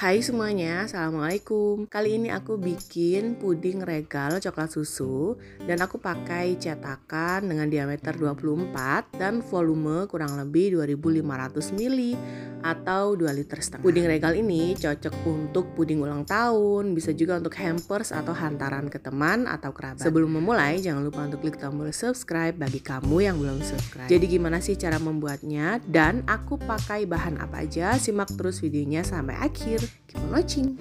Hai semuanya, Assalamualaikum. Kali ini aku bikin puding regal coklat susu Dan aku pakai cetakan dengan diameter 24 Dan volume kurang lebih 2500 ml Atau 2 liter setengah. Puding regal ini cocok untuk puding ulang tahun Bisa juga untuk hampers atau hantaran ke teman atau kerabat. Sebelum memulai, jangan lupa untuk klik tombol subscribe Bagi kamu yang belum subscribe. Jadi gimana sih cara membuatnya? Dan aku pakai bahan apa aja? Simak terus videonya sampai akhir Keep on watching.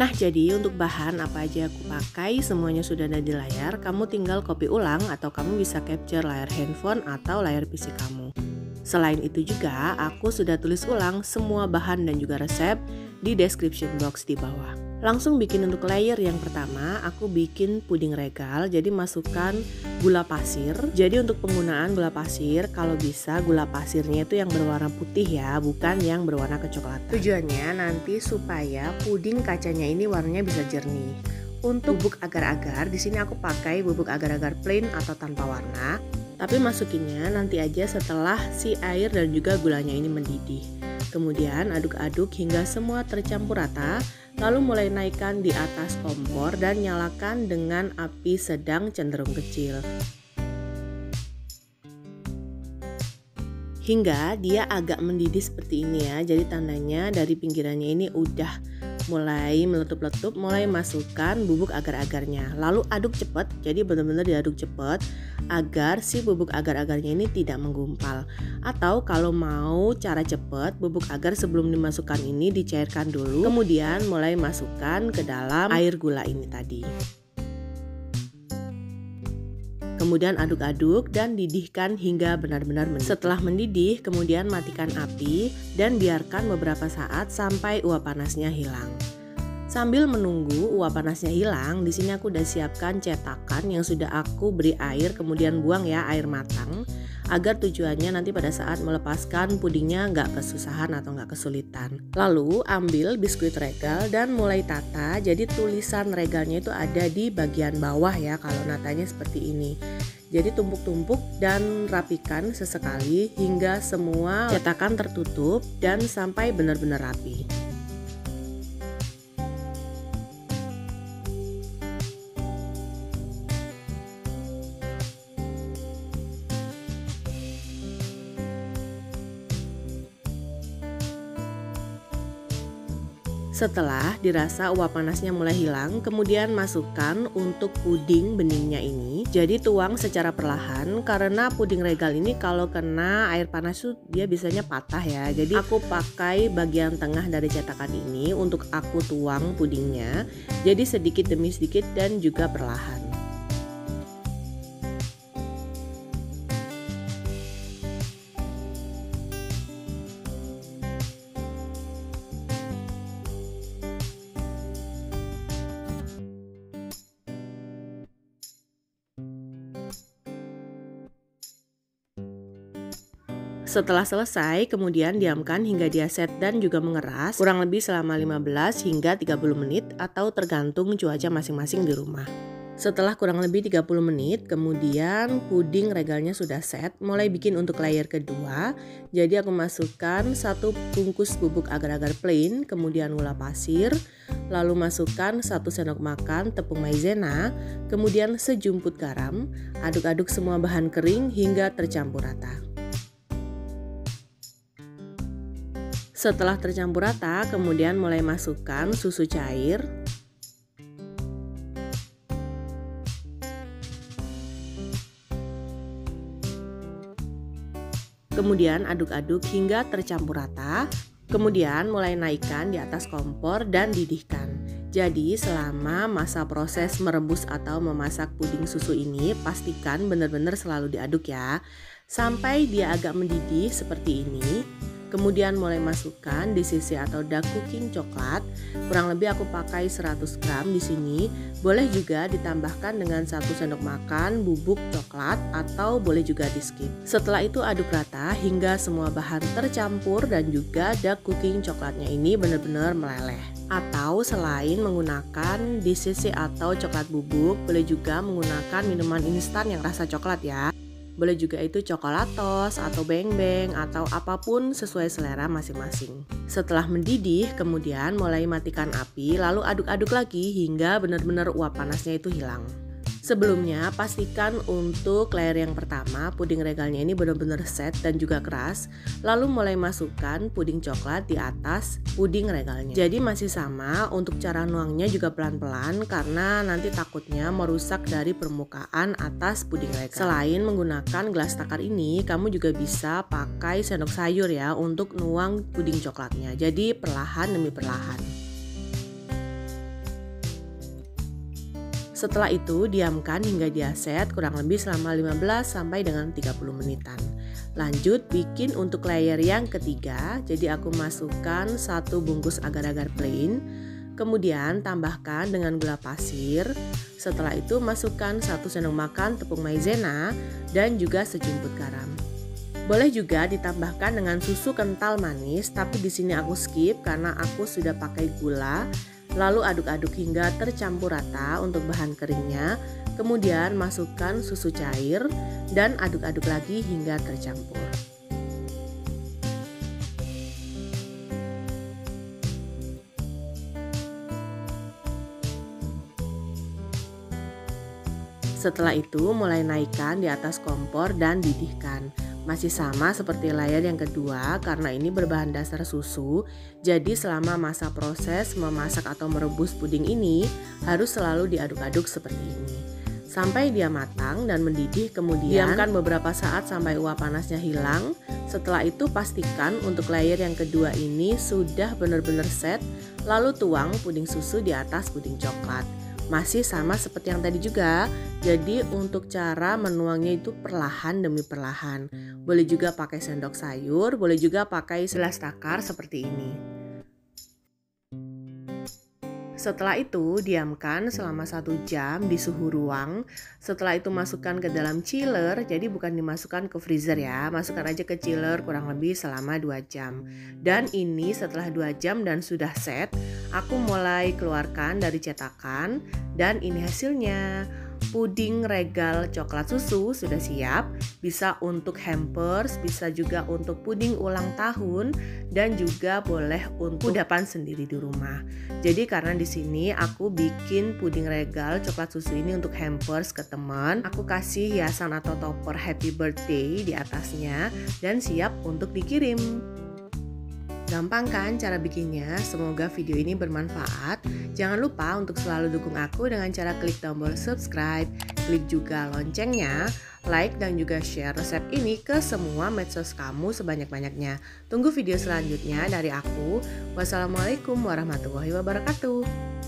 Nah jadi untuk bahan apa aja aku pakai semuanya sudah ada di layar Kamu tinggal copy ulang atau kamu bisa capture layar handphone atau layar PC kamu Selain itu juga aku sudah tulis ulang semua bahan dan juga resep di description box di bawah. Langsung bikin untuk layer yang pertama, aku bikin puding regal. Jadi masukkan gula pasir. Jadi untuk penggunaan gula pasir, kalau bisa gula pasirnya itu yang berwarna putih ya, bukan yang berwarna kecoklatan. Tujuannya nanti supaya puding kacanya ini warnanya bisa jernih. Untuk bubuk agar-agar, di sini aku pakai bubuk agar-agar plain atau tanpa warna. Tapi masukinnya nanti aja setelah si air dan juga gulanya ini mendidih. Kemudian aduk-aduk hingga semua tercampur rata, lalu mulai naikkan di atas kompor dan nyalakan dengan api sedang cenderung kecil. Hingga dia agak mendidih seperti ini ya, jadi tandanya dari pinggirannya ini udah mulai meletup-letup mulai masukkan bubuk agar-agarnya. Lalu aduk cepat jadi benar-benar diaduk cepat agar si bubuk agar-agarnya ini tidak menggumpal. Atau kalau mau cara cepat bubuk agar sebelum dimasukkan ini dicairkan dulu kemudian mulai masukkan ke dalam air gula ini tadi Kemudian aduk-aduk dan didihkan hingga benar-benar mendidih. Setelah mendidih, kemudian matikan api dan biarkan beberapa saat sampai uap panasnya hilang. Sambil menunggu uap panasnya hilang, di sini aku udah siapkan cetakan yang sudah aku beri air kemudian buang ya air matang agar tujuannya nanti pada saat melepaskan pudingnya nggak kesusahan atau nggak kesulitan. Lalu ambil biskuit regal dan mulai tata jadi tulisan regalnya itu ada di bagian bawah ya kalau natanya seperti ini. Jadi tumpuk-tumpuk dan rapikan sesekali hingga semua cetakan tertutup dan sampai benar-benar rapi. Setelah dirasa uap panasnya mulai hilang, kemudian masukkan untuk puding beningnya ini. Jadi tuang secara perlahan karena puding regal ini kalau kena air panas tuh dia biasanya patah ya. Jadi aku pakai bagian tengah dari cetakan ini untuk aku tuang pudingnya. Jadi sedikit demi sedikit dan juga perlahan. Setelah selesai, kemudian diamkan hingga dia set dan juga mengeras kurang lebih selama 15 hingga 30 menit atau tergantung cuaca masing-masing di rumah. Setelah kurang lebih 30 menit, kemudian puding regalnya sudah set, mulai bikin untuk layer kedua. Jadi aku masukkan satu bungkus bubuk agar-agar plain, kemudian gula pasir, lalu masukkan satu sendok makan tepung maizena, kemudian sejumput garam, aduk-aduk semua bahan kering hingga tercampur rata. Setelah tercampur rata, kemudian mulai masukkan susu cair. Kemudian aduk-aduk hingga tercampur rata. Kemudian mulai naikkan di atas kompor dan didihkan. Jadi selama masa proses merebus atau memasak puding susu ini pastikan benar-benar selalu diaduk ya Sampai dia agak mendidih seperti ini Kemudian mulai masukkan di sisi atau dark cooking coklat. Kurang lebih aku pakai 100 gram di sini. Boleh juga ditambahkan dengan satu sendok makan bubuk coklat atau boleh juga di skip. Setelah itu aduk rata hingga semua bahan tercampur dan juga dark cooking coklatnya ini benar-benar meleleh atau selain menggunakan di sisi atau coklat bubuk, boleh juga menggunakan minuman instan yang rasa coklat ya. Boleh juga itu coklatos atau beng-beng atau apa pun sesuai selera masing-masing. Setelah mendidih, kemudian mulai matikan api lalu aduk-aduk lagi hingga benar-benar uap panasnya itu hilang. Sebelumnya, pastikan untuk layer yang pertama puding regalnya ini benar-benar set dan juga keras. Lalu mulai masukkan puding coklat di atas puding regalnya. Jadi masih sama untuk cara nuangnya juga pelan-pelan karena nanti takutnya merusak dari permukaan atas puding regal. Selain menggunakan gelas takar ini, kamu juga bisa pakai sendok sayur ya untuk nuang puding coklatnya. Jadi perlahan demi perlahan. Setelah itu, diamkan hingga dia set kurang lebih selama 15 sampai dengan 30 menitan. Lanjut bikin untuk layer yang ketiga. Jadi aku masukkan satu bungkus agar-agar plain. Kemudian tambahkan dengan gula pasir. Setelah itu masukkan satu sendok makan tepung maizena dan juga sejumput garam. Boleh juga ditambahkan dengan susu kental manis, tapi di sini aku skip karena aku sudah pakai gula Lalu aduk-aduk hingga tercampur rata untuk bahan keringnya. Kemudian masukkan susu cair dan aduk-aduk lagi hingga tercampur. Setelah itu mulai naikkan di atas kompor dan didihkan. Masih sama seperti layer yang kedua karena ini berbahan dasar susu. Jadi selama masa proses memasak atau merebus puding ini harus selalu diaduk-aduk seperti ini. Sampai dia matang dan mendidih kemudian diamkan beberapa saat sampai uap panasnya hilang. Setelah itu pastikan untuk layer yang kedua ini sudah benar-benar set lalu tuang puding susu di atas puding coklat. Masih sama seperti yang tadi juga. Jadi untuk cara menuangnya itu perlahan demi perlahan. Boleh juga pakai sendok sayur, boleh juga pakai selas takar seperti ini. Setelah itu, diamkan selama satu jam di suhu ruang. Setelah itu masukkan ke dalam chiller, jadi bukan dimasukkan ke freezer ya. Masukkan aja ke chiller kurang lebih selama 2 jam. Dan ini setelah 2 jam dan sudah set, aku mulai keluarkan dari cetakan dan ini hasilnya puding regal coklat susu sudah siap, bisa untuk hampers, bisa juga untuk puding ulang tahun dan juga boleh untuk kudapan sendiri di rumah. Jadi karena di sini aku bikin puding regal coklat susu ini untuk hampers ke teman, aku kasih hiasan atau topper happy birthday di atasnya dan siap untuk dikirim. Gampang kan cara bikinnya? Semoga video ini bermanfaat. Jangan lupa untuk selalu dukung aku dengan cara klik tombol subscribe, klik juga loncengnya, like dan juga share resep ini ke semua medsos kamu sebanyak-banyaknya. Tunggu video selanjutnya dari aku. Wassalamualaikum warahmatullahi wabarakatuh.